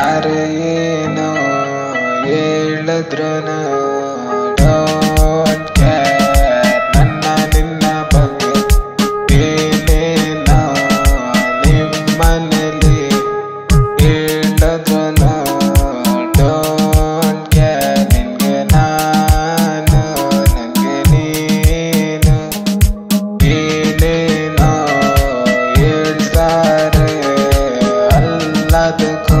ಯಾರು ಏನೋ ಹೇಳಿದ್ರು ನನ್ನ ನಿನ್ನ ಬಗ್ಗೆ ಕೇಳೇನ ನಿಮ್ಮನೇಲಿ ಹೇಳಿದ್ರು ನಿನ್ಗೆ ನಾನು ನನಗೆ ನೀನು ಕೇಳೇನ ಹೇಳ್ತಾರೆ ಅಲ್ಲದಕ್ಕೂ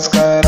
ನಮಸ್ಕಾರ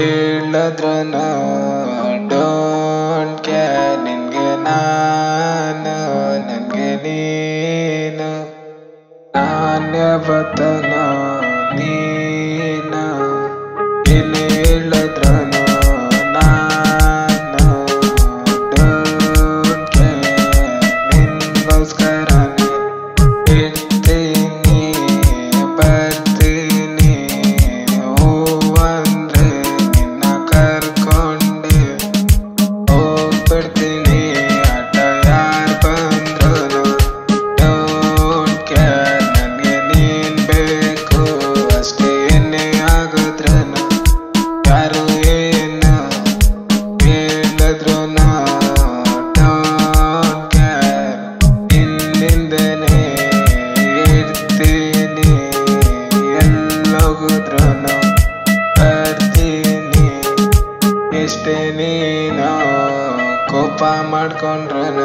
எழுதுனா டோன் கேனுங்க நானு நன்கு நீனு நான் எவத்தனா நீனா இல்லை everything ಪಾಪ ಮಾಡ್ಕೊಂಡ್ರನ.